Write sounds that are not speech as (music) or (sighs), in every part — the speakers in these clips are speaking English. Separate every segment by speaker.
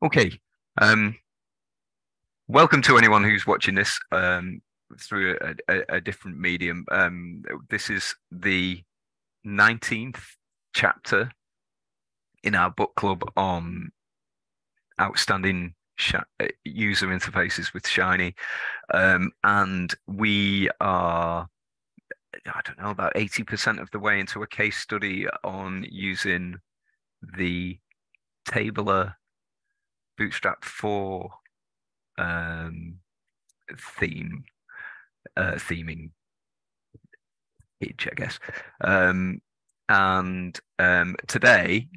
Speaker 1: Okay. Um, welcome to anyone who's watching this um, through a, a, a, different medium. Um, this is the 19th chapter in our book club on outstanding user interfaces with Shiny. Um, and we are, I don't know, about 80% of the way into a case study on using the Tabler Bootstrap 4 um, theme, uh, theming I guess. Um, and um, today,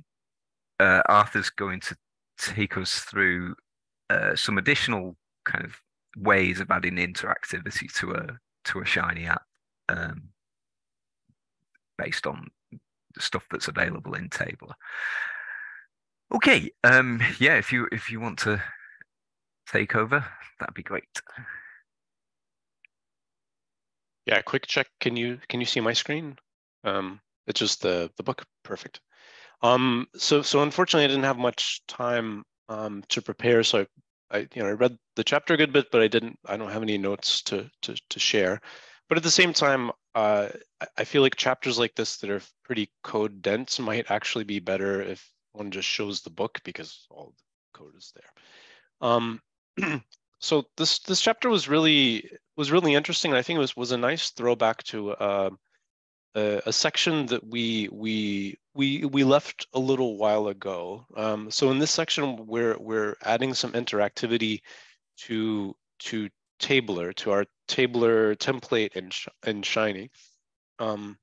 Speaker 1: uh, Arthur's going to take us through uh, some additional kind of ways of adding interactivity to a to a Shiny app um, based on stuff that's available in Tabler. Okay, um, yeah, if you if you want to take over, that'd be great.
Speaker 2: Yeah, quick check. Can you can you see my screen? Um, it's just the the book. Perfect. Um, so so unfortunately, I didn't have much time um, to prepare. So I, I you know I read the chapter a good bit, but I didn't. I don't have any notes to to to share. But at the same time, uh, I feel like chapters like this that are pretty code dense might actually be better if one just shows the book because all the code is there. Um, (clears throat) so this this chapter was really was really interesting. I think it was was a nice throwback to uh, a, a, section that we we we we left a little while ago. Um, so in this section, we're we're adding some interactivity to to Tabler to our Tabler template in in Shiny. Um,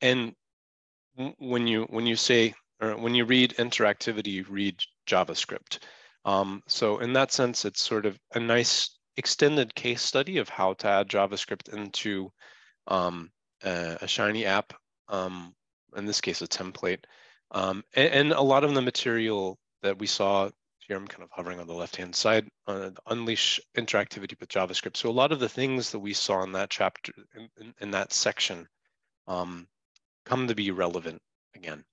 Speaker 2: and when you when you say or when you read interactivity, you read JavaScript. Um, so in that sense, it's sort of a nice extended case study of how to add JavaScript into um, a, a, Shiny app, um, in this case, a template. Um, and, and, a lot of the material that we saw here, I'm kind of hovering on the left-hand side, uh, unleash interactivity with JavaScript. So a lot of the things that we saw in that chapter, in, in, in that section, um, come to be relevant again.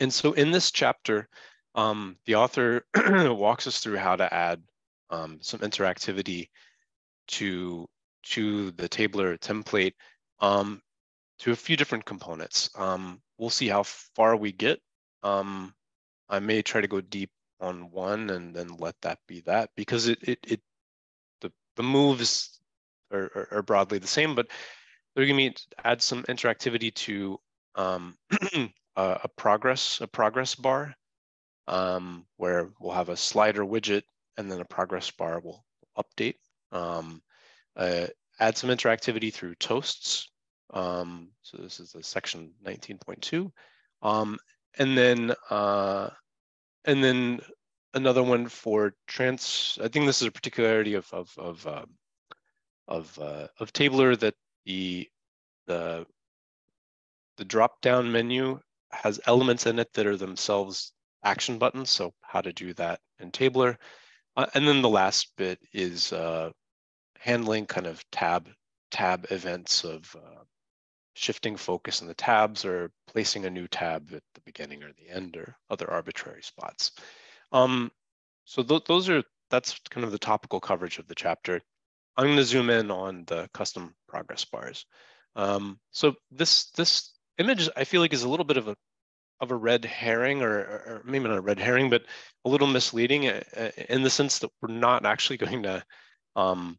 Speaker 2: And so in this chapter, um, the author (clears throat) walks us through how to add um, some interactivity to, to the Tabler template um, to a few different components. Um, we'll see how far we get. Um, I may try to go deep on one and then let that be that because it, it, it the, the moves are, are, are broadly the same, but they're going to add some interactivity to um, (clears throat) a, progress a progress bar um, where we'll have a slider widget and then a progress bar will update. Um, uh, add some interactivity through toasts. Um, so this is the section 19.2. Um, and then uh, and then another one for trans. I think this is a particularity of of of uh, of, uh, of Tabler that the the the drop down menu has elements in it that are themselves action buttons. So how to do that in Tabler. Uh, and then the last bit is uh, handling kind of tab tab events of uh, shifting focus in the tabs or placing a new tab at the beginning or the end or other arbitrary spots. Um, so th those are that's kind of the topical coverage of the chapter. I'm going to zoom in on the custom progress bars. Um, so this this image I feel like is a little bit of a of a red herring, or, or maybe not a red herring, but a little misleading uh, uh, in the sense that we're not actually (laughs) going to, um,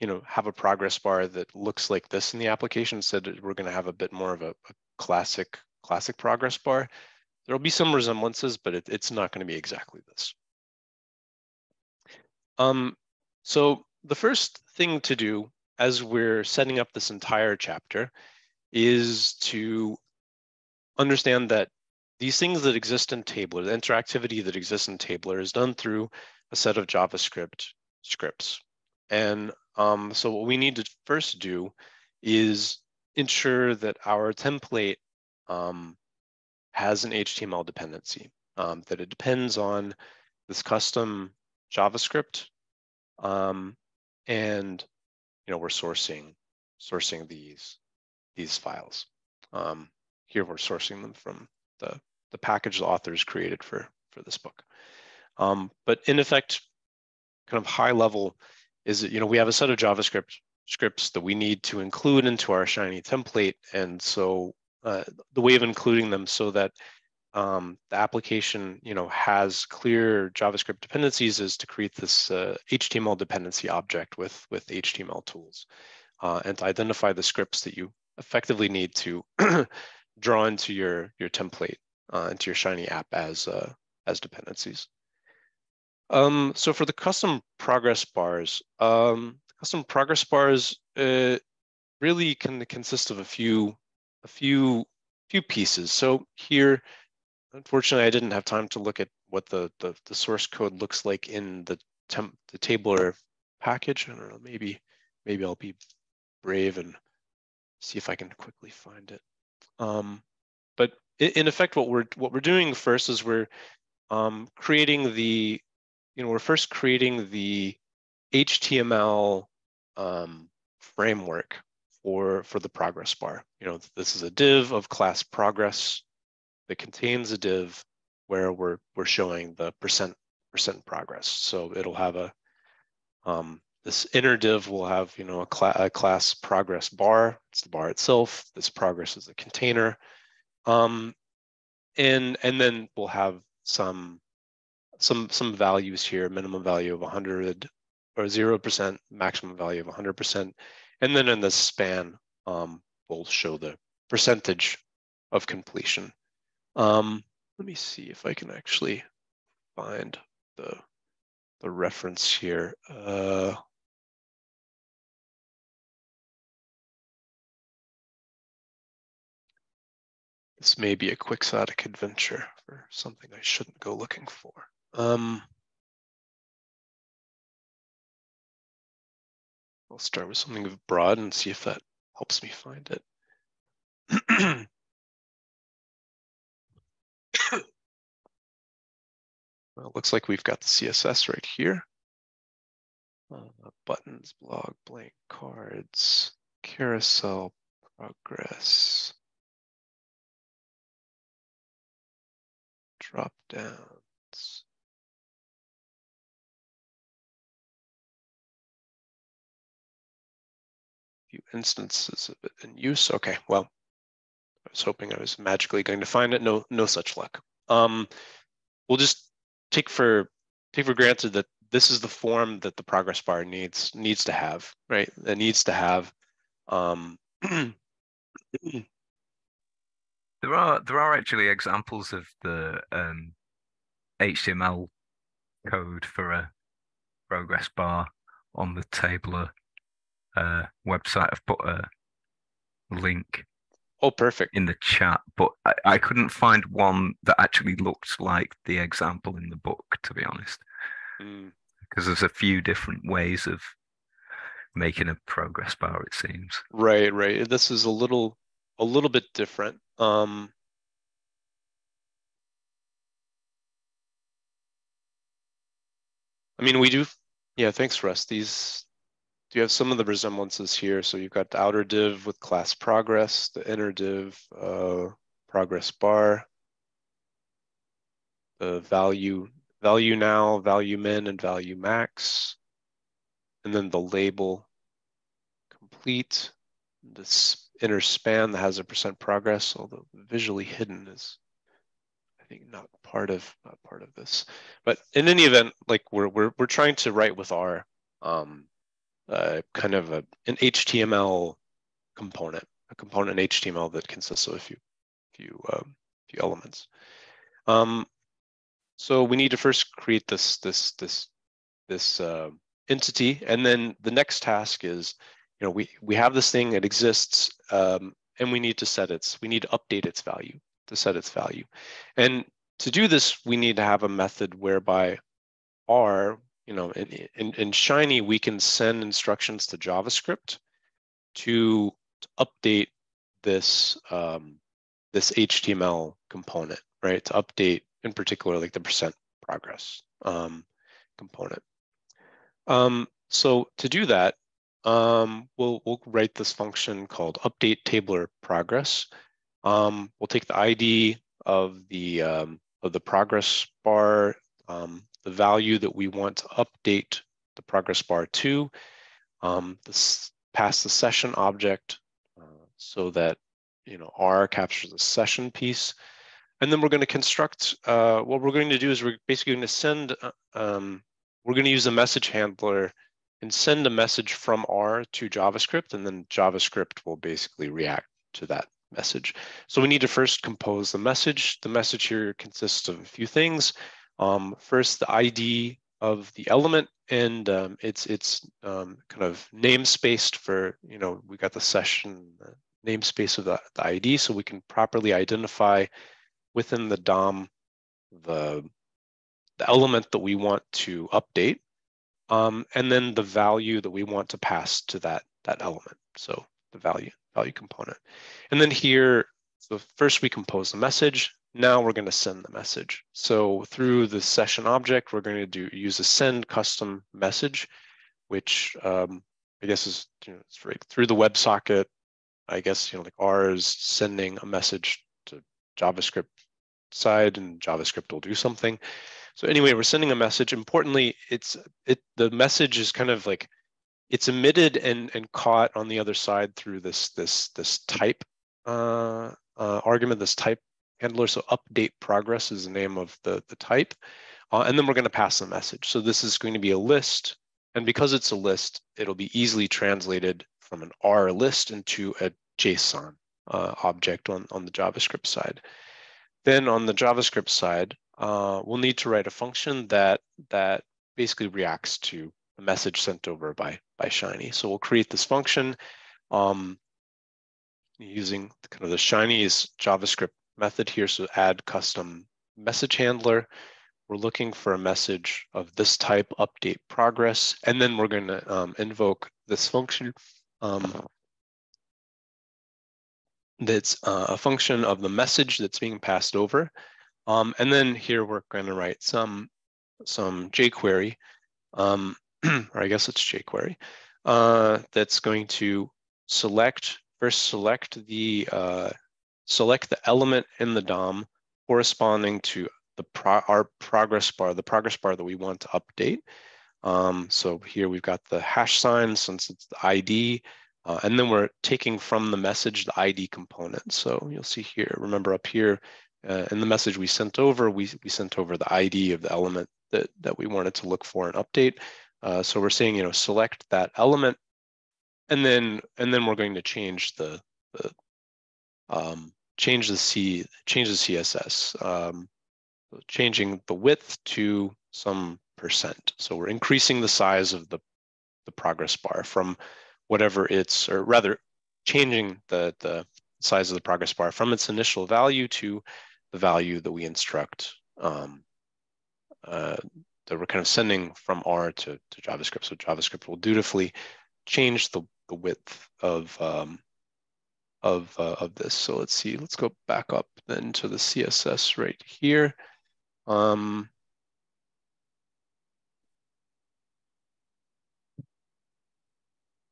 Speaker 2: you know, have a progress bar that looks like this in the application. Instead, we're going to have a bit more of a, a classic classic progress bar. There'll be some resemblances, but it, it's not going to be exactly this. Um, so the first thing to do as we're setting up this entire chapter is to understand that these things that exist in Tabler, the interactivity that exists in Tabler is done through a set of JavaScript scripts. And um, so what we need to first do is ensure that our template um, has an HTML dependency, um, that it depends on this custom JavaScript. Um, and you know, we're sourcing sourcing these these files. Um, here we're sourcing them from the, the package the authors created for, for this book. Um, but in effect, kind of high level is that, you know, we have a set of JavaScript scripts that we need to include into our Shiny template. And so uh, the way of including them so that um, the application, you know, has clear JavaScript dependencies is to create this uh, HTML dependency object with, with htmltools uh, and to identify the scripts that you effectively need to (clears throat) draw into your, your template, uh, into your Shiny app as, uh, as dependencies. Um, so for the custom progress bars, um, custom progress bars uh, really can consist of a few, a few, few pieces. So here, unfortunately, I didn't have time to look at what the the, the source code looks like in the temp, the tabler package. I don't know, maybe maybe I'll be brave and see if I can quickly find it. Um, but in, effect, what we're what we're doing first is we're um, creating the you know, we're first creating the HTML um, framework for, for the progress bar. You know, this is a div of class progress that contains a div where we're, we're showing the percent, percent progress. So it'll have a, um, this inner div will have, you know, a, cl a class progress bar. It's the bar itself. This progress is a container. Um, and, and then we'll have some some some values here, minimum value of 100 or 0%, maximum value of 100%. And then in the span, um, we'll show the percentage of completion. Um, let me see if I can actually find the, the reference here. Uh, this may be a quixotic adventure for something I shouldn't go looking for. Um, I'll start with something broad and see if that helps me find it. (coughs) well, it looks like we've got the CSS right here. Uh, buttons, blog, blank cards, carousel, progress, drop downs. few instances of it in use. Okay, well, I was hoping I was magically going to find it. No, no such luck. Um, we'll just take for take for granted that this is the form that the progress bar needs needs to have, right? It needs to have. Um, (clears throat)
Speaker 1: there are there are actually examples of the um, HTML code for a progress bar on the Tabler uh, website. I've put a link.
Speaker 2: Oh, perfect.
Speaker 1: In the chat, but I, I couldn't find one that actually looked like the example in the book, to be honest. Mm. Because there's a few different ways of making a progress bar, it seems.
Speaker 2: Right, right. This is a little a little bit different. Um, I mean, we do. Yeah, thanks, Russ. These do you have some of the resemblances here? So you've got the outer div with class progress, the inner div uh, progress bar, the value value now, value min, and value max, and then the label complete. This inner span that has a percent progress, although visually hidden is, I think, not part of not part of this. But in any event, like we're we're we're trying to write with our um, uh, kind of a, an HTML component, a component in HTML that consists of a few, few, um, few elements. Um, so we need to first create this, this, this, this uh, entity, and then the next task is, you know, we we have this thing, it exists, um, and we need to set its, we need to update its value to set its value, and to do this, we need to have a method whereby R you know, in, in, in Shiny, we can send instructions to JavaScript to, to update this um, this HTML component, right? To update, in particular, like the percent progress um, component. Um, so to do that, um, we'll we'll write this function called update tabler progress. Um, we'll take the ID of the um, of the progress bar, um, the value that we want to update the progress bar to, um, this, pass the session object uh, so that you know R captures the session piece. And then we're going to construct, uh, what we're going to do is we're basically going to send, uh, um, we're going to use a message handler and send a message from R to JavaScript, and then JavaScript will basically react to that message. So we need to first compose the message. The message here consists of a few things. Um, first, the ID of the element, and um, it's it's um, kind of namespaced for, you know, we got the session namespace of the, the ID, so we can properly identify within the DOM the, the element that we want to update, um, and then the value that we want to pass to that, that element. So the value, value component. And then here, so first we compose the message. Now we're going to send the message. So through the session object, we're going to do use a send custom message, which um, I guess is you know, it's right through the WebSocket. I guess you know like R is sending a message to JavaScript side, and JavaScript will do something. So anyway, we're sending a message. Importantly, it's it the message is kind of like it's emitted and and caught on the other side through this this this type uh, uh, argument, this type handler. So update progress is the name of the, the type. Uh, and then we're going to pass the message. So this is going to be a list. And because it's a list, it'll be easily translated from an R list into a JSON uh, object on, on the JavaScript side. Then on the JavaScript side, uh, we'll need to write a function that that basically reacts to a message sent over by, by Shiny. So we'll create this function um, using kind of the Shiny's JavaScript method here. So add custom message handler. We're looking for a message of this type, update progress, and then we're going to um, invoke this function um, that's uh, a function of the message that's being passed over. Um, and then here we're going to write some, some jQuery, um, (clears throat) or I guess it's jQuery, uh, that's going to select, first select the uh, select the element in the DOM corresponding to the pro our progress bar, the progress bar that we want to update. Um, so here we've got the hash sign since it's the ID, uh, and then we're taking from the message the ID component. So you'll see here, remember up here uh, the message we sent over, we, we sent over the ID of the element that, that we wanted to look for and update. Uh, so we're saying, you know, select that element, and then and then we're going to change the, the um, change the C, change the CSS, um, changing the width to some percent. So we're increasing the size of the, the progress bar from whatever it's, or rather changing the, the size of the progress bar from its initial value to the value that we instruct um, uh, that we're kind of sending from R to, to JavaScript. So JavaScript will dutifully change the, the width of um, of, uh, of this. So let's see, let's go back up then to the CSS right here. Um,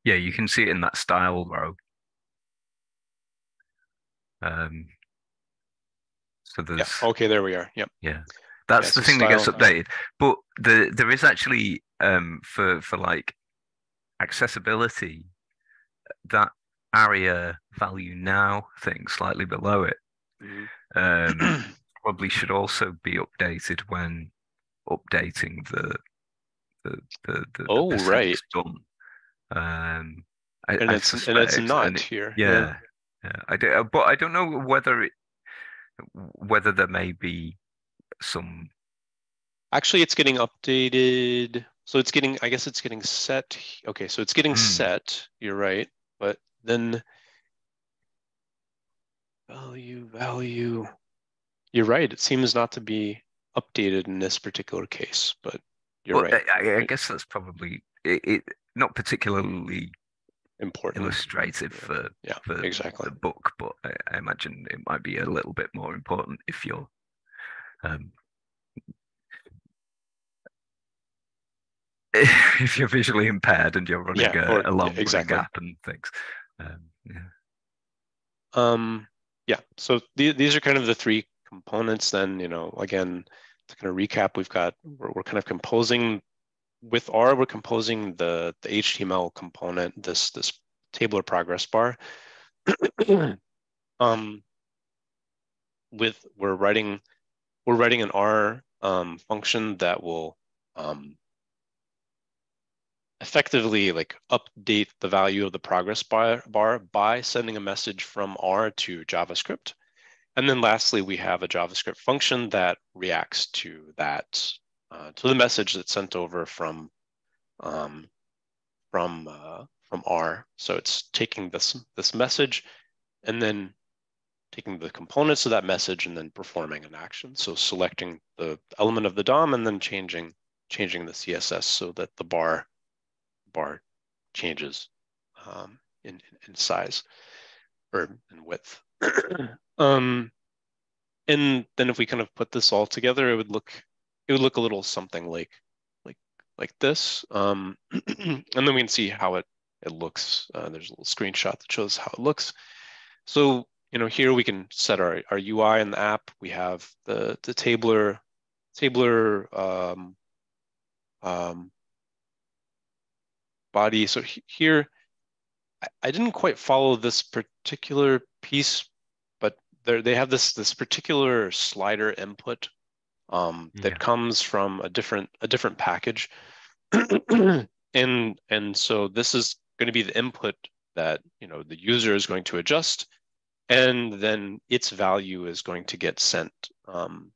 Speaker 1: yeah, you can see it in that style row. Um, so there's
Speaker 2: yeah. okay, there we are. Yep.
Speaker 1: Yeah, that's yeah, the thing that gets updated. But the there is actually um for for like accessibility that area value now thing slightly below it mm-hmm. um, (clears throat) probably should also be updated when updating the the the, the
Speaker 2: oh the right
Speaker 1: done. Um,
Speaker 2: I, and I it's and it's not and it, here.
Speaker 1: Yeah, yeah, yeah. I do, but I don't know whether it whether there may be some.
Speaker 2: Actually, it's getting updated. So it's getting. I guess it's getting set. Okay, so it's getting mm. set. You're right, but then value, value. You're right. It seems not to be updated in this particular case, but you're well, right.
Speaker 1: I, I, guess that's probably it, it, not particularly
Speaker 2: important
Speaker 1: illustrative yeah. for
Speaker 2: yeah
Speaker 1: for
Speaker 2: exactly
Speaker 1: the book, but I, I, imagine it might be a little bit more important if you're um, (laughs) if you're visually impaired and you're running yeah, or, a, a long yeah, exactly. gap and things. Um, yeah.
Speaker 2: Um, yeah. So th- these are kind of the three components, then, you know, again, to kind of recap, we've got, we're, we're kind of composing with R, we're composing the, the HTML component, this, this tabler progress bar. (clears throat) um, with, we're writing, we're writing an R um, function that will um, effectively like update the value of the progress bar, bar by sending a message from R to JavaScript. And then lastly, we have a JavaScript function that reacts to that, uh, to the message that's sent over from, um, from, uh, from R. So it's taking this, this message and then taking the components of that message and then performing an action. So selecting the element of the DOM and then changing, changing the CSS so that the bar bar changes um, in, in size or in width. (clears throat) um, and then if we kind of put this all together, it would look it would look a little something like like like this. Um, (clears throat) and then we can see how it it looks. Uh, there's a little screenshot that shows how it looks. So you know here we can set our, our UI in the app. We have the the tabler tabler um, um, body. So here, I didn't quite follow this particular piece, but they have this this particular slider input um, that yeah. comes from a different a different package, (clears throat) and and so this is going to be the input that you know the user is going to adjust, and then its value is going to get sent um,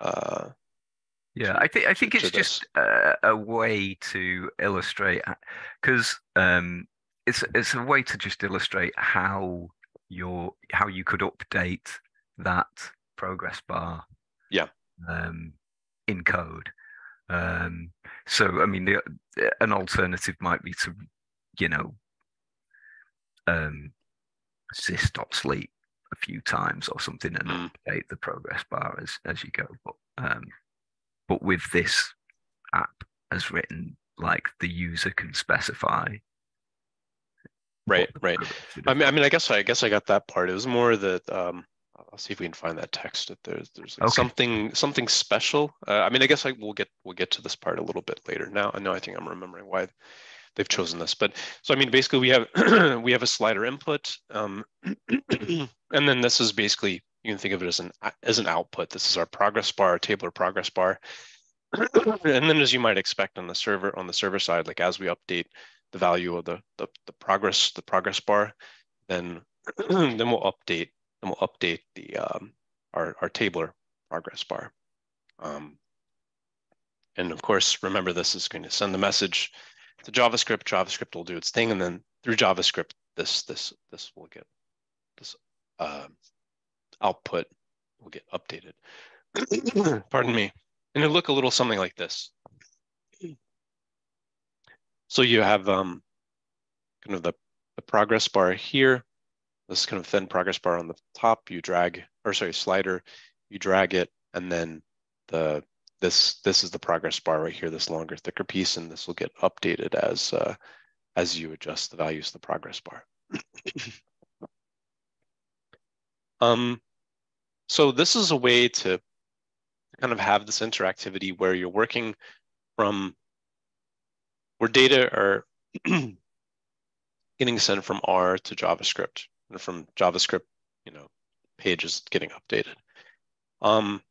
Speaker 2: uh,
Speaker 1: yeah, I think I think it's just a, a, way to illustrate because um, it's it's a way to just illustrate how your how you could update that progress bar. Um, in code. Um, so I mean, the, an alternative might be to, you know, um, sys.sleep a few times or something and mm. update the progress bar as as you go. But um, but with this app as written, like the user can specify.
Speaker 2: Right, right. I mean, I mean, I guess I guess I got that part. It was more that um, I'll see if we can find that text. That there's there's like okay. something something special. Uh, I mean, I guess I we'll get we'll get to this part a little bit later. Now, I know I think I'm remembering why they've chosen this. But so I mean, basically, we have (clears throat) we have a slider input, um, (clears throat) and then this is basically you can think of it as an as an output. This is our progress bar, tabler progress bar. (clears throat) and then as you might expect on the server on the server side, like as we update the value of the the, the progress the progress bar, then then we'll update then we'll update the um, our our tabler progress bar. Um, and of course, remember this is going to send the message to JavaScript. JavaScript will do its thing, and then through JavaScript, this this this will get this uh, output will get updated. (coughs) Pardon me. And it'll look a little something like this. So you have um, kind of the, the progress bar here, this kind of thin progress bar on the top, you drag, or sorry, slider, you drag it, and then the this this is the progress bar right here, this longer, thicker piece, and this will get updated as uh, as you adjust the values of the progress bar. (coughs) um, so this is a way to kind of have this interactivity where you're working from where data are (clears throat) getting sent from R to JavaScript from JavaScript, you know, pages getting updated. Um,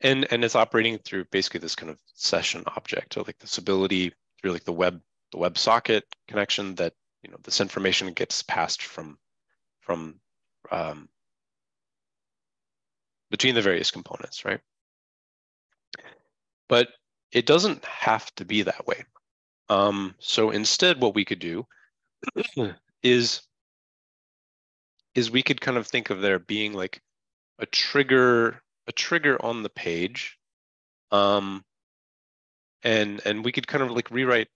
Speaker 2: and, and it's operating through basically this kind of session object, so like this ability through like the web, the web socket connection that, you know, this information gets passed from, from um, between the various components, right? But it doesn't have to be that way. Um, so instead, what we could do (clears throat) is, is we could kind of think of there being like a trigger, a trigger on the page. Um, and, and we could kind of like rewrite,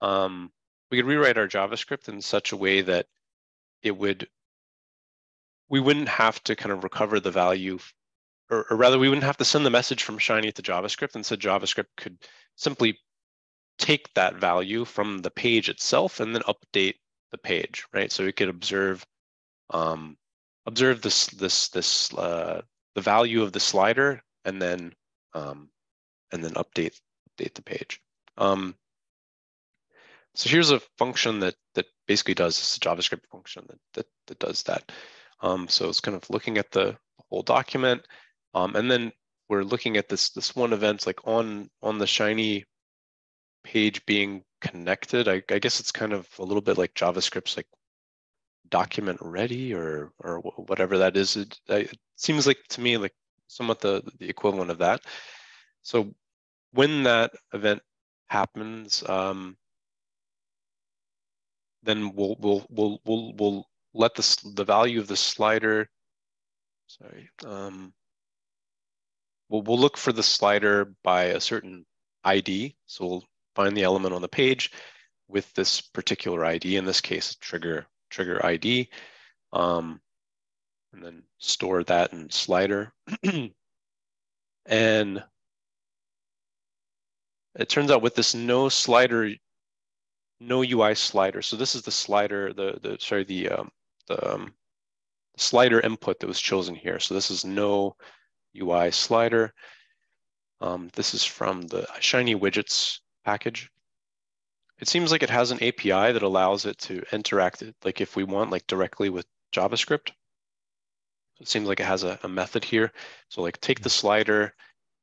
Speaker 2: um, we could rewrite our JavaScript in such a way that it would we wouldn't have to kind of recover the value, or, or rather, we wouldn't have to send the message from Shiny to JavaScript. Instead, JavaScript could simply take that value from the page itself and then update the page, right? So we could observe um, observe this this this uh, the value of the slider and then um, and then update update the page. Um, so here's a function that that basically does this JavaScript function that that, that does that. Um, so it's kind of looking at the whole document, um, and then we're looking at this this one event like on on the shiny page being connected. I, I guess it's kind of a little bit like JavaScript's like document ready or or whatever that is. It, it seems like to me like somewhat the the equivalent of that. So when that event happens, um, then we'll we'll we'll we'll we'll let the the value of the slider. Sorry. Um, we'll we'll look for the slider by a certain ID. So we'll find the element on the page with this particular ID. In this case, trigger trigger ID, um, and then store that in slider. (clears throat) and it turns out with this no slider, noUiSlider. So this is the slider, the the sorry the um, the um, slider input that was chosen here. So this is no UI slider. Um, this is from the shinyWidgets package. It seems like it has an API that allows it to interact, like if we want, like directly with JavaScript. It seems like it has a, a method here. So like take the slider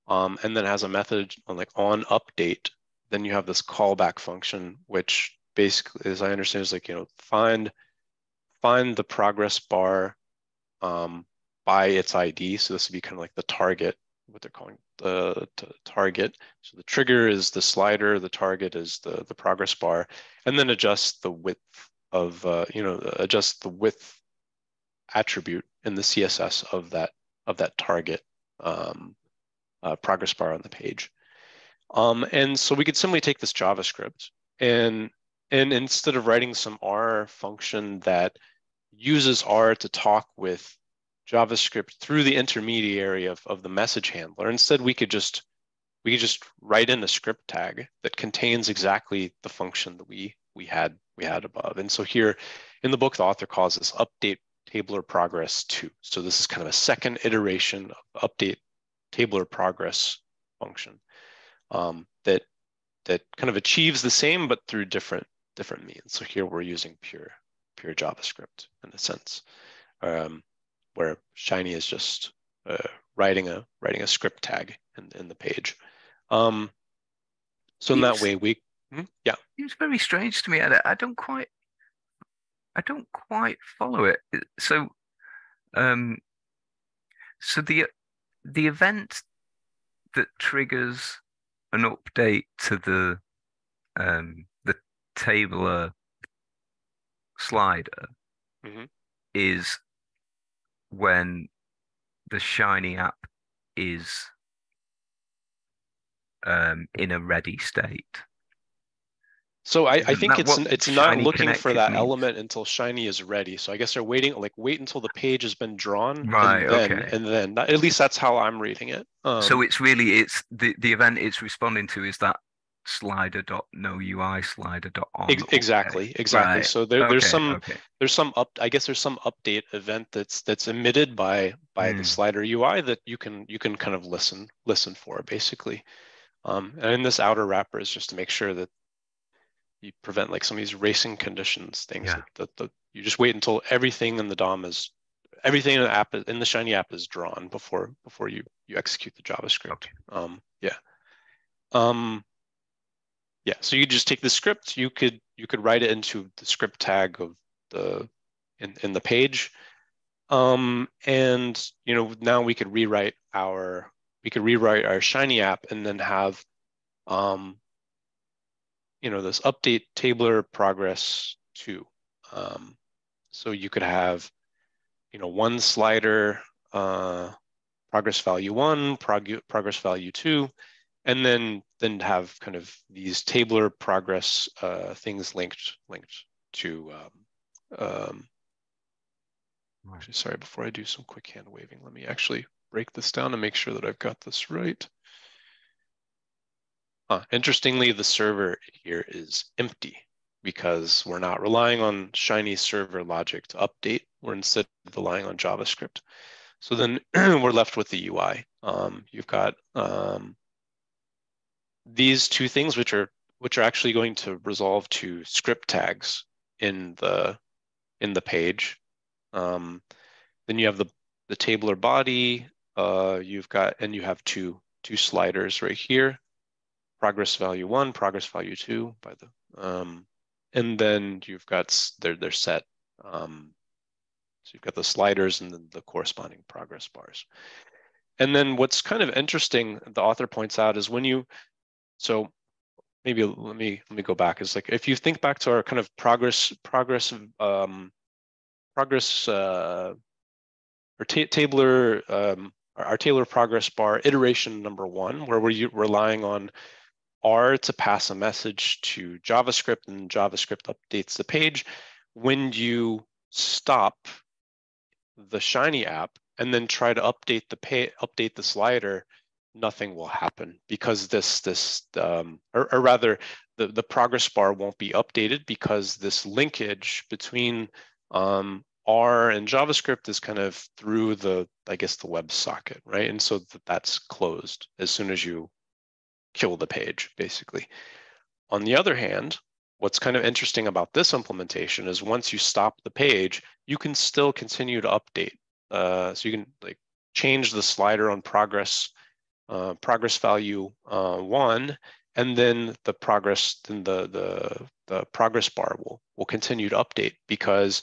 Speaker 2: um, and then has a method on like on update. Then you have this callback function, which basically, as I understand, is like, you know, find, find the progress bar um, by its ID. So this would be kind of like the target, what they're calling the target. So the trigger is the slider, the target is the, the progress bar, and then adjust the width of, uh, you know, adjust the width attribute in the CSS of that of that target um, uh, progress bar on the page. Um, and so we could simply take this JavaScript and and instead of writing some R function that uses R to talk with JavaScript through the intermediary of, of the message handler, instead we could just we could just write in a script tag that contains exactly the function that we we had we had above. And so here in the book, the author calls this update tabler progress two. So this is kind of a second iteration of update tabler progress function um, that that kind of achieves the same but through different different means. So here we're using pure pure JavaScript in a sense, um, where Shiny is just uh, writing a writing a script tag in, in the page. Um, so in that way, we hmm? yeah.
Speaker 1: It's very strange to me. I, I don't quite I don't quite follow it. So, um, so the the event that triggers an update to the um, the tabler slider mm-hmm. is when the shiny app is um, in a ready state.
Speaker 2: So I, I think it's it's not looking for that means? element until shiny is ready. So I guess they're waiting, like wait until the page has been drawn,
Speaker 1: right?
Speaker 2: And then,
Speaker 1: okay.
Speaker 2: And then at least that's how I'm reading it.
Speaker 1: Um, so it's really it's the the event it's responding to is that slider dot noUiSlider dot on.
Speaker 2: Exactly, exactly. Right. So there, there's some okay. there's some up. I guess there's some update event that's that's emitted by by mm. the hmm. slider UI that you can you can kind of listen listen for basically. Um, and in this outer wrapper is just to make sure that you prevent like some of these racing conditions things yeah. that the, you just wait until everything in the DOM is everything in the app in the Shiny app is drawn before before you you execute the JavaScript. Okay. Um, yeah. Um, yeah. So you just take the script. You could you could write it into the script tag of the in in the page. Um, and you know now we could rewrite our we could rewrite our Shiny app and then have um, you know, this update tabler progress two. Um, so you could have, you know, one slider, uh, progress value one, prog progress value two, and then then have kind of these tabler progress uh, things linked linked to. Um, um, actually, sorry, before I do some quick hand waving, let me actually break this down and make sure that I've got this right. Huh. Interestingly, the server here is empty because we're not relying on Shiny server logic to update. We're instead relying on JavaScript. so then (clears throat) we're left with the UI. Um, you've got um, these two things, which are which are actually going to resolve to script tags in the in the page. Um, then you have the the tabler body. Uh, you've got and you have two two sliders right here. Progress value one, progress value two by the um, and then you've got they're they're set. Um, so you've got the sliders and then the corresponding progress bars. And then what's kind of interesting, the author points out, is when you so maybe let me let me go back. Is like if you think back to our kind of progress progress um, progress uh, or tabler um, our tabler progress bar iteration number one, where we're relying on R to pass a message to JavaScript and JavaScript updates the page. When you stop the Shiny app and then try to update the pay, update the slider, nothing will happen because this this um, or, or rather the the progress bar won't be updated because this linkage between um, R and JavaScript is kind of through the I guess the web socket, right? And so that that's closed as soon as you kill the page, basically. On the other hand, what's kind of interesting about this implementation is once you stop the page, you can still continue to update. Uh, so you can like change the slider on progress, uh, progress value uh, one, and then the progress, then the the the progress bar will will continue to update because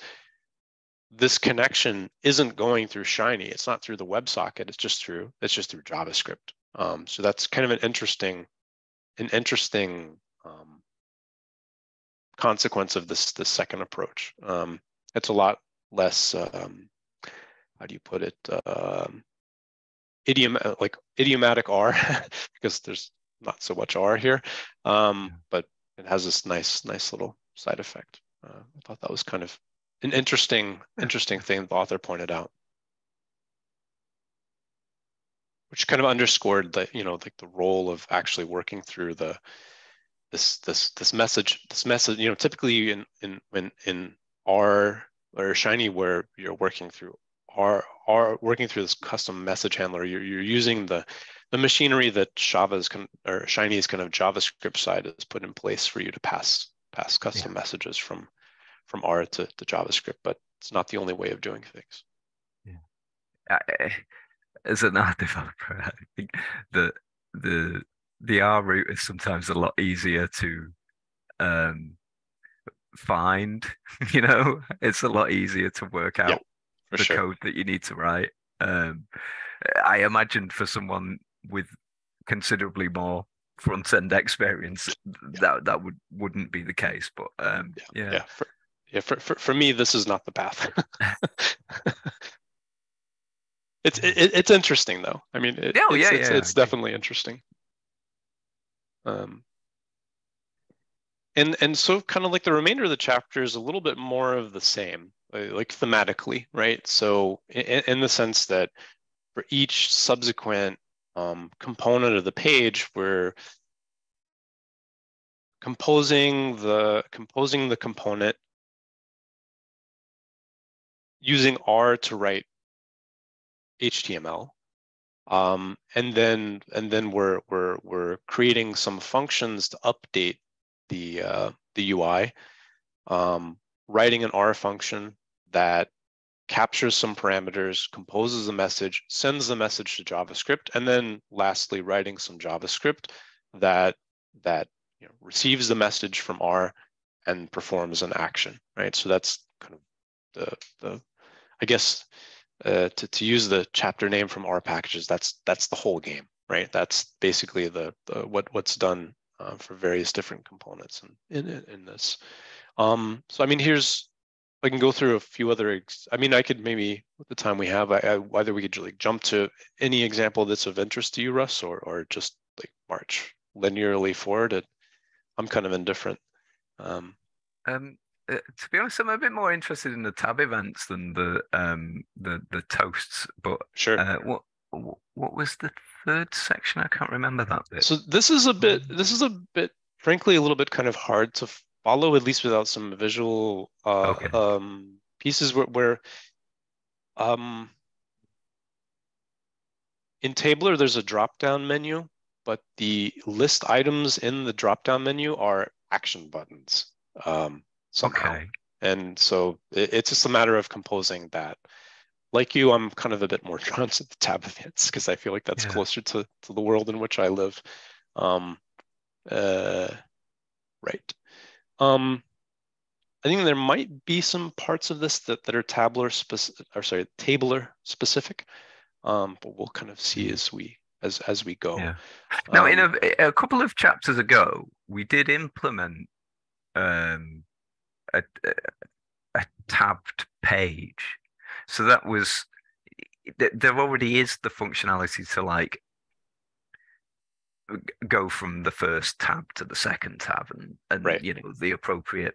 Speaker 2: this connection isn't going through Shiny. It's not through the WebSocket. It's just through it's just through JavaScript. Um, so that's kind of an interesting, an interesting um, consequence of this this second approach. Um, it's a lot less. Um, how do you put it? Um, idiom like idiomatic R (laughs) because there's not so much R here, um, but it has this nice nice little side effect. Uh, I thought that was kind of an interesting interesting thing the author pointed out. which kind of underscored the you know like the role of actually working through the this this this message this message you know typically in in in, in R or Shiny where you're working through R R working through this custom message handler you're you're using the the machinery that Java's kind or Shiny's kind of JavaScript side has put in place for you to pass pass custom yeah. messages from from R to, to JavaScript, but it's not the only way of doing things.
Speaker 1: Yeah as an art developer, I think the the the R route is sometimes a lot easier to um, find. (laughs) You know, it's a lot easier to work out the sure. code that you need to write. Um, I imagine for someone with considerably more front end experience, yeah. that that would wouldn't be the case. But um, yeah, yeah.
Speaker 2: yeah. For, yeah, for, for, for me, this is not the path. (laughs) It's it, it's interesting though. I mean, it, oh, it's, yeah, it's, yeah. it's definitely interesting. Um, and and so kind of like the remainder of the chapter is a little bit more of the same, like thematically, right? So in, in the sense that for each subsequent um, component of the page, we're composing the composing the component using R to write HTML. Um, and then and then we're we're we're creating some functions to update the uh, the UI, um, writing an R function that captures some parameters, composes a message, sends the message to JavaScript, and then lastly writing some JavaScript that that you know, receives the message from R and performs an action. Right. So that's kind of the the I guess uh, to, to use the chapter name from R packages, that's that's the whole game, right? That's basically the, the what what's done uh, for various different components in in, in this. Um, so I mean, here's I can go through a few other. I mean, I could maybe with the time we have, I, I, whether we could like jump to any example that's of interest to you, Russ, or or just like march linearly forward. It, I'm kind of indifferent. Um,
Speaker 1: um, uh, to be honest, I'm a bit more interested in the tab events than the um the the toasts. But
Speaker 2: sure,
Speaker 1: uh, what what was the third section? I can't remember that bit.
Speaker 2: So this is a bit. This is a bit, frankly, a little bit kind of hard to follow, at least without some visual uh, okay. um pieces where, where um in Tabler, there's a drop-down menu, but the list items in the drop-down menu are action buttons um, somehow. Okay. And so it, it's just a matter of composing that. Like you, I'm kind of a bit more (laughs) drawn to the tab events because I feel like that's yeah. closer to, to the world in which I live. Um, uh, right. Um, I think there might be some parts of this that, that are tabler specific, or sorry, tabler specific, um, but we'll kind of see as we as as we go.
Speaker 1: Yeah. Now, um, in a, a couple of chapters ago, we did implement um, a, a tabbed page, so that was there already is the functionality to like go from the first tab to the second tab and, and right. you know the appropriate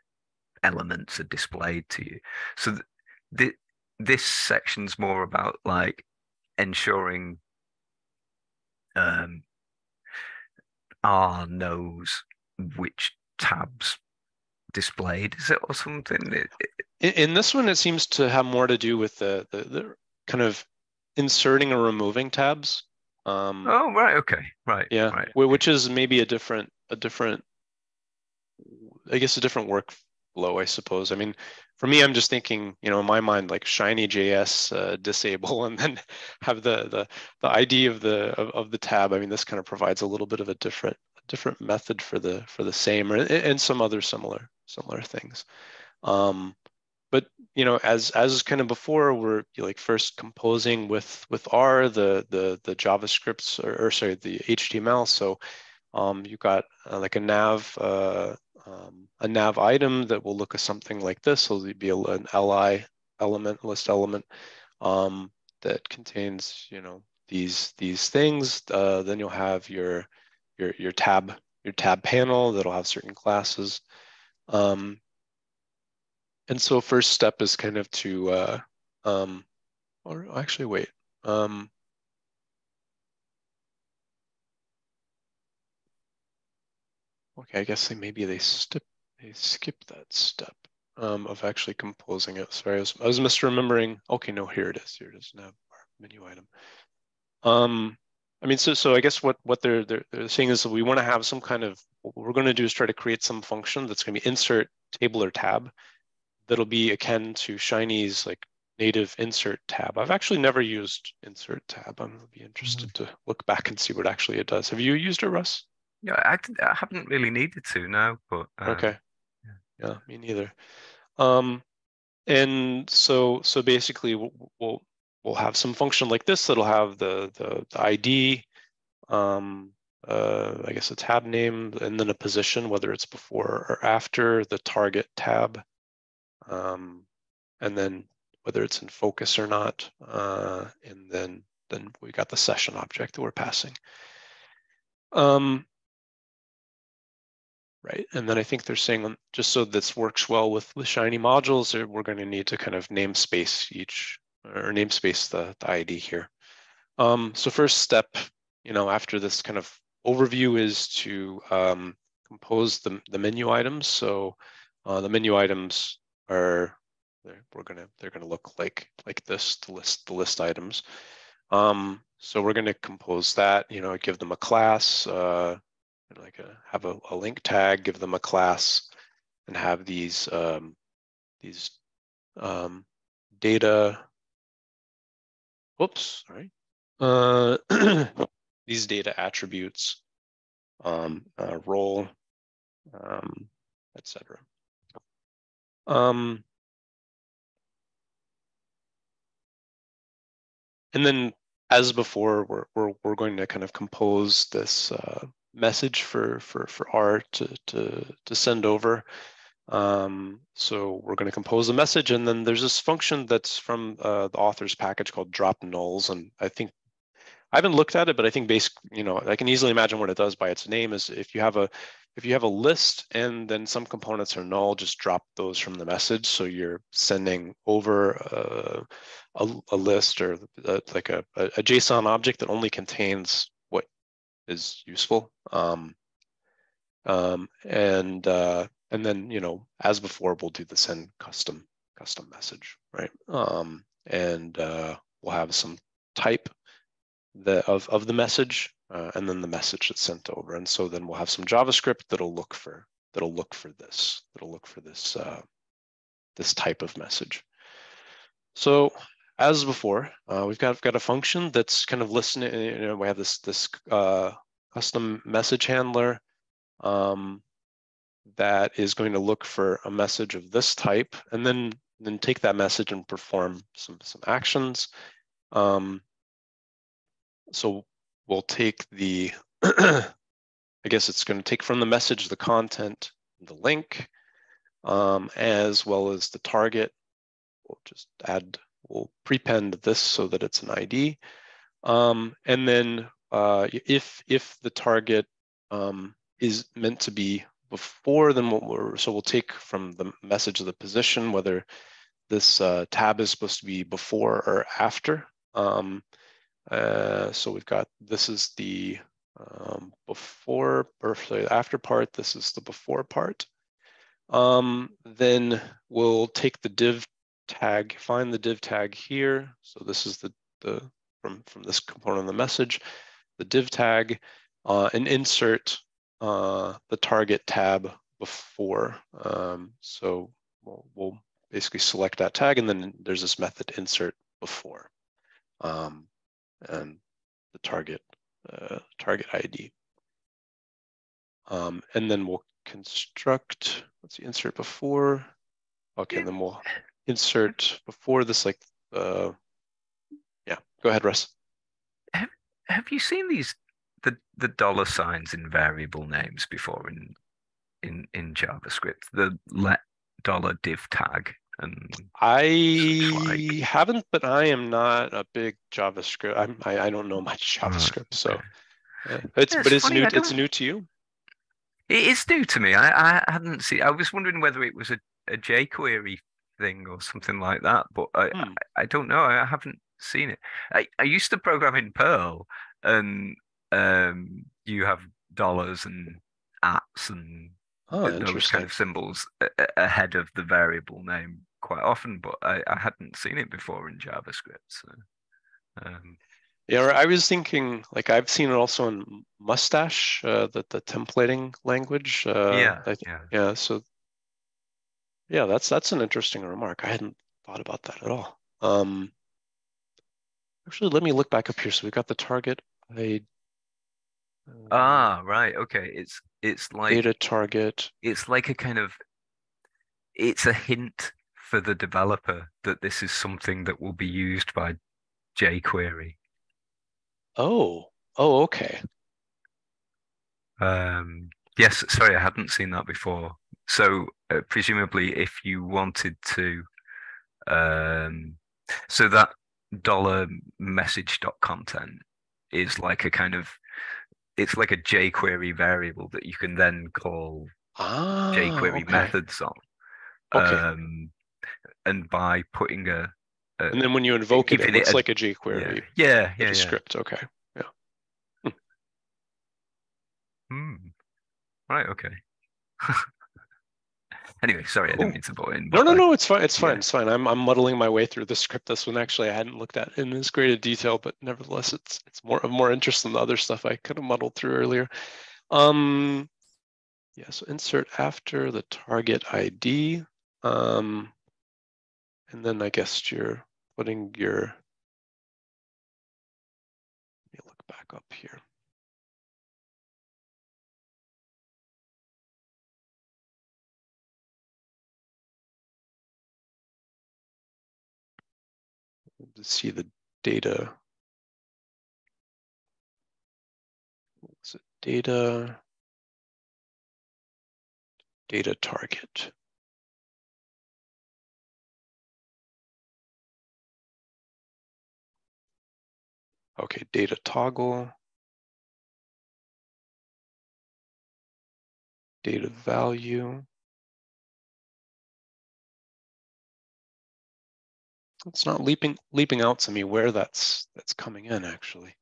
Speaker 1: elements are displayed to you. So th- th- this section's more about like ensuring um R knows which tabs displayed is it or something? It,
Speaker 2: it... in this one it seems to have more to do with the, the, the kind of inserting or removing tabs
Speaker 1: um, oh right, okay, right.
Speaker 2: Yeah,
Speaker 1: right.
Speaker 2: which is maybe a different, a different, I guess a different workflow, I suppose. I mean, for me, I'm just thinking, you know, in my mind, like shinyjs uh, disable, (laughs) and then have the the the ID of the of, of the tab. I mean, this kind of provides a little bit of a different different method for the for the same, or and some other similar similar things. Um, but you know, as as kind of before, we're like first composing with with R the the the JavaScripts or, or sorry the HTML. So um, you've got uh, like a nav uh, um, a nav item that will look at something like this. So there'll be an li element list element um, that contains you know these these things. Uh, then you'll have your your your tab your tab panel that'll have certain classes. Um, and so first step is kind of to, uh, um, or actually wait, um, okay, I guess they, maybe they step, they skip that step um, of actually composing it. Sorry, I was, I was misremembering. Okay, no, here it is. Here it is now, menu item. Um, I mean, so so I guess what what they're they're, they're saying is we want to have some kind of what we're going to do is try to create some function that's going to be insert table or tab that'll be akin to Shiny's like native insert tab. I've actually never used insert tab. I'm be interested mm-hmm. to look back and see what actually it does. Have you used it, Russ?
Speaker 1: Yeah, I, I haven't really needed to now, but
Speaker 2: um, okay. Yeah. yeah, me neither. Um, and so so basically we'll, we'll we'll have some function like this that'll have the the, the ID, um, uh, I guess a tab name, and then a position, whether it's before or after the target tab um, and then whether it's in focus or not, uh, and then then we got the session object that we're passing. Um, right, and then I think they're saying um, just so this works well with with Shiny modules, we're going to need to kind of namespace each or namespace the, the ID here. Um, so first step, you know, after this kind of overview is to um, compose the, the menu items. So uh, the menu items are we're gonna they're gonna look like like this the list the list items. Um, so we're gonna compose that. You know, give them a class, uh, like a, have a, a link tag, give them a class, and have these um, these um, data. Whoops, sorry. Uh, (clears throat) these data attributes, um, uh, role, um, etc. Um, and then as before, we're, we're, we're going to kind of compose this uh, message for, for, for R to, to, to send over. Um, so we're going to compose a message, and then there's this function that's from uh, the author's package called drop nulls. And I think I haven't looked at it, but I think basic, you know, I can easily imagine what it does by its name is if you have a if you have a list and then some components are null, just drop those from the message. So you're sending over uh, a, a, list or a, uh, like a, a, JSON object that only contains what is useful. Um, um, and uh, and then you know, as before, we'll do the send custom custom message, right? Um, and uh, we'll have some type the of, of the message uh, and then the message that's sent over. And so then we'll have some JavaScript that'll look for that'll look for this, that'll look for this uh, this type of message. So as before, uh, we've got we've got a function that's kind of listening. You know, we have this this uh, custom message handler um, that is going to look for a message of this type, and then then take that message and perform some some actions. Um, so we'll take the, (clears throat) I guess it's going to take from the message the content, the link, um, as well as the target. We'll just add, we'll prepend this so that it's an ID. Um, and then uh, if if the target um, is meant to be before, then what we're, so we'll take from the message of the position, whether this uh, tab is supposed to be before or after. Um, uh, so we've got, this is the um, before, or sorry, after part, this is the before part. Um, then we'll take the div tag, find the div tag here. So this is the, the from, from this component of the message, the div tag, uh, and insert uh, the target tab before. Um, so we'll, we'll, basically select that tag, and then there's this method insert before. Um, and the target uh, target ID. Um, and then we'll construct, let's see, insert before. Okay, yeah. then we'll insert before this, like, uh, yeah, go ahead, Russ.
Speaker 1: Have, have you seen these, the, the dollar signs in variable names before in, in, in JavaScript? The let dollar div tag and
Speaker 2: I like. haven't, but I am not a big JavaScript. I'm, I, I don't know much JavaScript, so yeah. it's yeah, but it's, it's new. It's new to you.
Speaker 1: It is new to me. I, I hadn't seen. I was wondering whether it was a, a jQuery thing or something like that, but I, hmm. I, I don't know. I haven't seen it. I, I used to program in Perl, and um, you have dollars and apps and oh, those kind of symbols ahead of the variable name quite often, but I, I hadn't seen it before in JavaScript. So, um,
Speaker 2: yeah, I was thinking like I've seen it also in Mustache, uh, the the templating language. Uh,
Speaker 1: yeah,
Speaker 2: I,
Speaker 1: yeah,
Speaker 2: yeah. So, yeah, that's that's an interesting remark. I hadn't thought about that at all. Um, actually, let me look back up here. So we've got the target. I
Speaker 1: ah, right. Okay. It's it's like
Speaker 2: data target.
Speaker 1: It's like a kind of it's a hint for the developer that this is something that will be used by jQuery.
Speaker 2: Oh, oh, okay.
Speaker 1: Um, yes, sorry, I hadn't seen that before. So uh, presumably, if you wanted to, um, so that dollar message dot content is like a kind of it's like a jQuery variable that you can then call
Speaker 2: ah,
Speaker 1: jQuery
Speaker 2: okay.
Speaker 1: methods on.
Speaker 2: Okay.
Speaker 1: Um, and by putting a, a,
Speaker 2: and then when you invoke it, it looks a, like a jQuery.
Speaker 1: Yeah, yeah,
Speaker 2: yeah,
Speaker 1: yeah.
Speaker 2: script. Okay. Yeah.
Speaker 1: Hmm. hmm. Right. Okay. (laughs) anyway, sorry, I didn't mean to butt in.
Speaker 2: No, no, no, it's fine. It's fine. Yeah. It's fine. I'm I'm muddling my way through the script. This one actually I hadn't looked at in this great a detail, but nevertheless, it's it's more of more interest than the other stuff I could have muddled through earlier. Um, yeah. So insert after the target ID. Um, and then I guess you're putting your. Let me look back up here. See the data. What's it? Data, data target. Okay, data toggle. Data value. It's not leaping leaping out to me where that's that's coming in actually.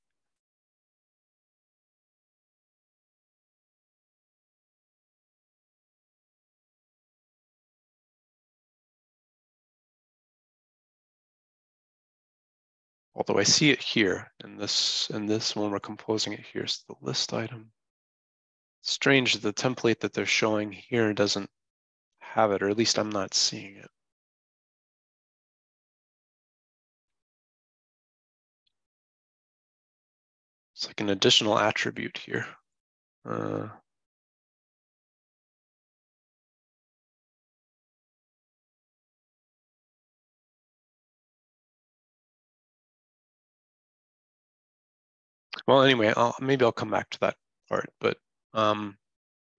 Speaker 2: although I see it here in this in this when we're composing it here's the list item. Strange, the template that they're showing here doesn't have it, or at least I'm not seeing it. It's like an additional attribute here. Uh, well, anyway, I'll, maybe I'll come back to that part, but um,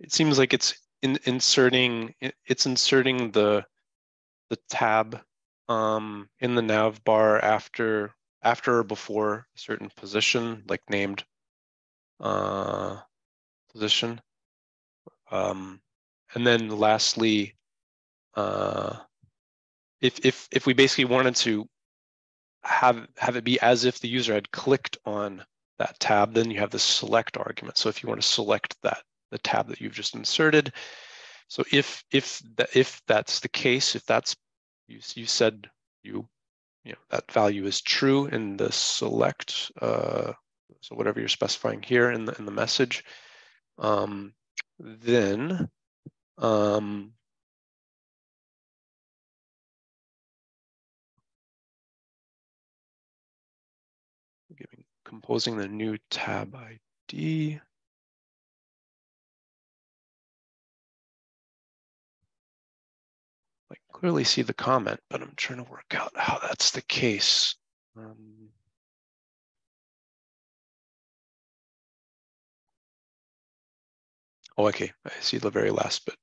Speaker 2: it seems like it's in, inserting it's inserting the the tab um, in the nav bar after after or before a certain position, like named uh, position. Um, and then lastly, uh, if, if, if we basically wanted to have, have it be as if the user had clicked on that tab, then you have the select argument. So if you want to select that, the tab that you've just inserted. So if, if, that, if that's the case, if that's, you, you said you you know, that value is true in the select, uh, so whatever you're specifying here in the, in the message, um, then um, giving, composing the new tab ID. Clearly see the comment, but I'm trying to work out how that's the case. Um, oh, okay, I see the very last bit.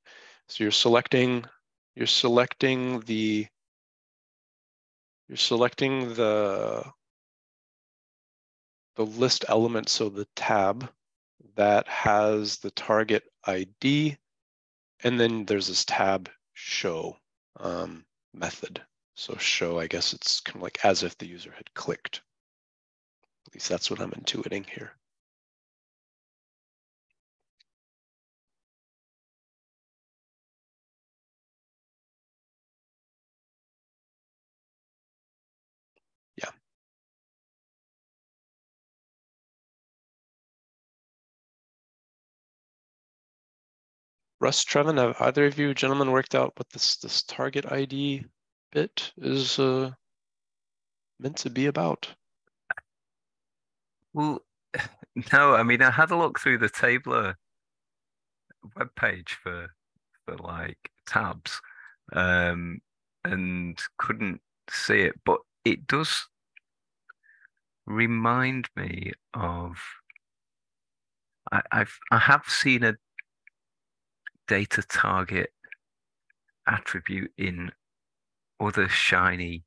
Speaker 2: So you're selecting, you're selecting the, you're selecting the, the list element, so the tab that has the target ID, and then there's this tab show um, method. So show, I guess it's kind of like as if the user had clicked. At least that's what I'm intuiting here. Russ, Trevin, have either of you gentlemen worked out what this this target ID bit is uh, meant to be about?
Speaker 1: Well, (laughs) no, I mean I had a look through the Tabler web page for for like tabs, um, and couldn't see it, but it does remind me of I, I've I have seen a data target attribute in other shiny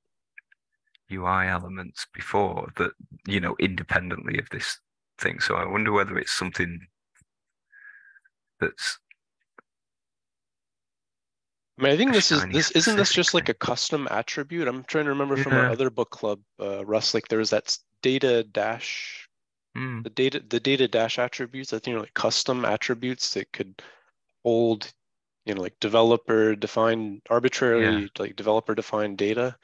Speaker 1: UI elements before that, you know, independently of this thing. So I wonder whether it's something that's
Speaker 2: I mean, I think this is this isn't this just like a custom attribute. I'm trying to remember yeah. from our other book club, uh, Russ. Like there was that data dash, mm. the data the data dash attributes. I think are like custom attributes that could hold, you know, like developer defined arbitrarily yeah. like developer defined data.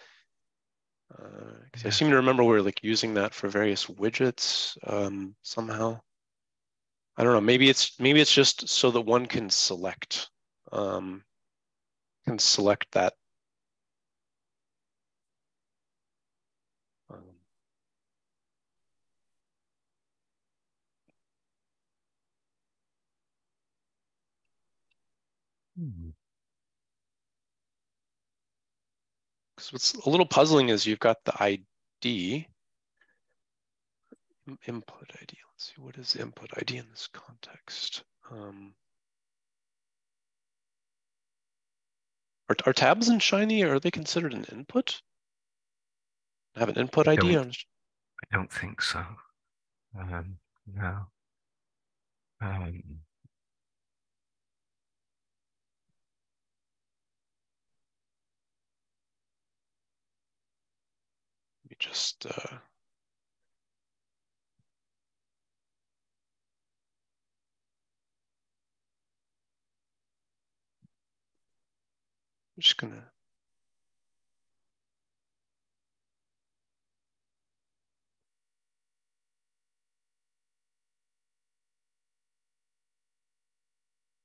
Speaker 2: Uh, yeah. I seem to remember we are like using that for various widgets um, somehow. I don't know. Maybe it's maybe it's just so that one can select um, can select that. What's a little puzzling is you've got the ID, input ID. Let's see, what is input ID in this context? Um, are, are tabs in Shiny, are they considered an input? Have an input I ID on?
Speaker 1: I don't think so. Um, no. Um,
Speaker 2: just uh, I'm just going to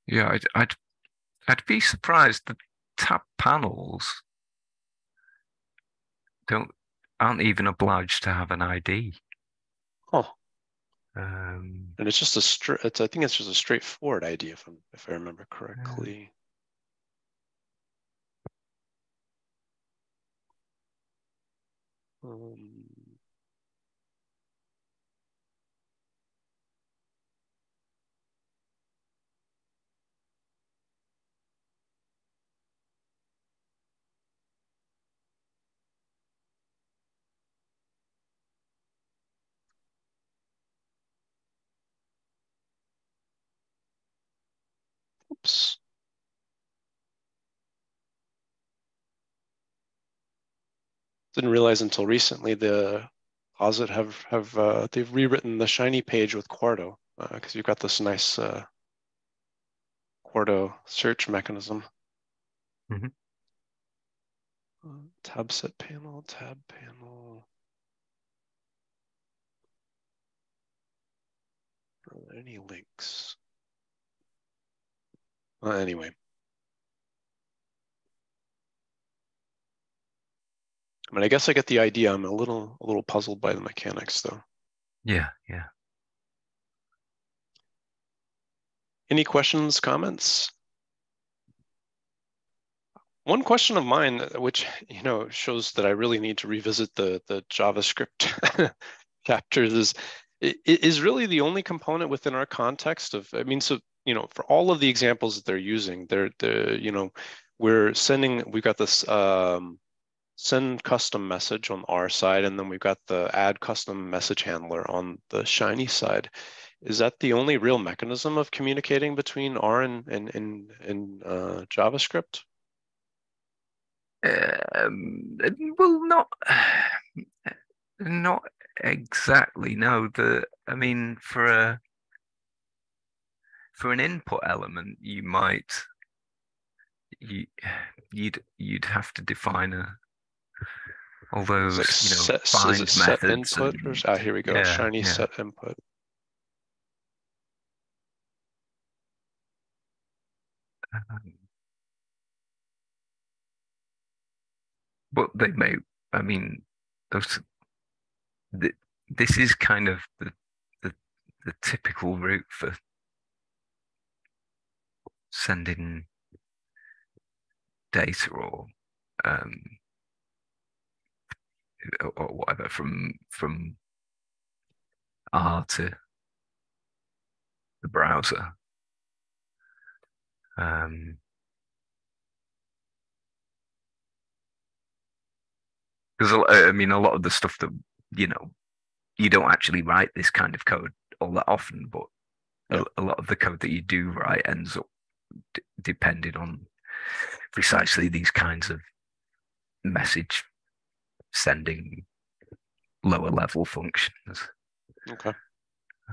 Speaker 1: Yeah, I'd, I'd, I'd be surprised that tab panels don't aren't even obliged to have an ID.
Speaker 2: Oh,
Speaker 1: Um,
Speaker 2: and it's just a straight. It's I think it's just a straightforward ID if I'm if I remember correctly. Um, Didn't realize until recently the Posit have have uh, they've rewritten the shiny page with Quarto because you've got this nice uh, Quarto search mechanism.
Speaker 1: Mm -hmm.
Speaker 2: Uh, tab set panel, tab panel. Are there any links? Uh, anyway. I mean, I guess I get the idea. I'm a little a little puzzled by the mechanics, though.
Speaker 1: yeah, yeah.
Speaker 2: Any questions, comments? One question of mine, which you know shows that I really need to revisit the the JavaScript (laughs) chapters, is is really the only component within our context of. I mean, so you know, for all of the examples that they're using, they're the you know, we're sending. We've got this um, send custom message on our side, and then we've got the add custom message handler on the Shiny side. Is that the only real mechanism of communicating between R and and and, and uh, JavaScript?
Speaker 1: Um, well, not (sighs) not exactly. No, the I mean, for a for an input element, you might you you'd you'd have to define a all those
Speaker 2: It's like
Speaker 1: you know
Speaker 2: set,
Speaker 1: find
Speaker 2: it set
Speaker 1: methods.
Speaker 2: input or
Speaker 1: and-
Speaker 2: ah here we go
Speaker 1: yeah,
Speaker 2: shiny
Speaker 1: yeah.
Speaker 2: set input.
Speaker 1: um, but they may. I mean, those. The, this is kind of the the the typical route for sending data or um or, whatever from from R to the browser. Um, because I mean, a lot of the stuff that you know, you don't actually write this kind of code all that often, but a, a lot of the code that you do write ends up d- depending on precisely these kinds of message sending lower level functions.
Speaker 2: Okay.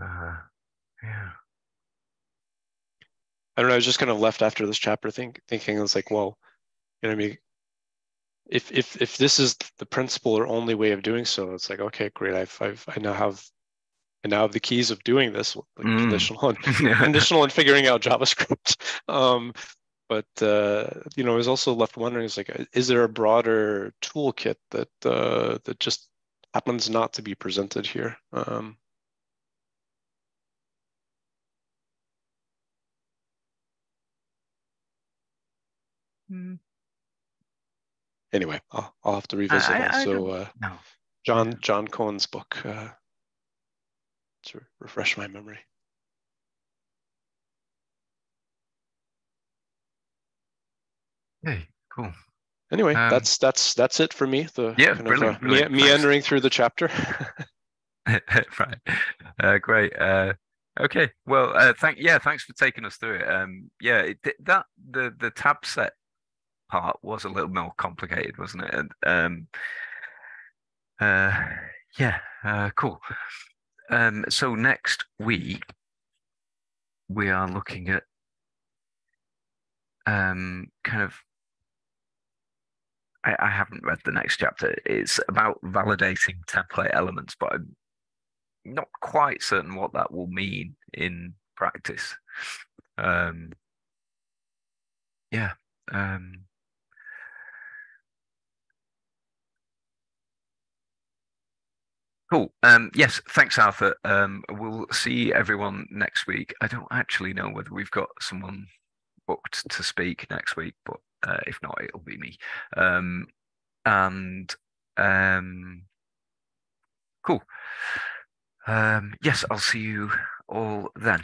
Speaker 1: Uh, yeah.
Speaker 2: I don't know. I was just kind of left after this chapter think, thinking it's like, well, you know, what I mean, if if if this is the principle or only way of doing so, it's like, okay, great. I've I've I now have I now have the keys of doing this, like
Speaker 1: Mm.
Speaker 2: conditional and (laughs) conditional and figuring out JavaScript. (laughs) Um, but uh, you know, I was also left wondering, is like, is there a broader toolkit that uh, that just happens not to be presented here? Um,
Speaker 1: Mm,
Speaker 2: anyway, I'll, I'll have to revisit
Speaker 1: I- I
Speaker 2: also
Speaker 1: don't-
Speaker 2: uh,
Speaker 1: no.
Speaker 2: John John Coene's book uh, to refresh my memory.
Speaker 1: Hey, cool.
Speaker 2: Anyway,
Speaker 1: Um,
Speaker 2: that's that's that's it for me. The
Speaker 1: Yeah,
Speaker 2: kind of
Speaker 1: brilliant,
Speaker 2: uh,
Speaker 1: brilliant.
Speaker 2: me- meandering through the chapter. (laughs) (laughs)
Speaker 1: right. Uh, great. Uh, okay. Well, uh, thank yeah, thanks for taking us through it. Um, yeah, it, that the the tab set part was a little more complicated, wasn't it? And um, uh, yeah, uh, cool. Um, so next week we are looking at um kind of I, I haven't read the next chapter. It's about validating template elements, but I'm not quite certain what that will mean in practice. Um, yeah. Um, Cool. Um, yes, thanks, Arthur. Um, we'll see everyone next week. I don't actually know whether we've got someone booked to speak next week, but uh, if not, it'll be me. Um, and um, cool. Um, yes, I'll see you all then.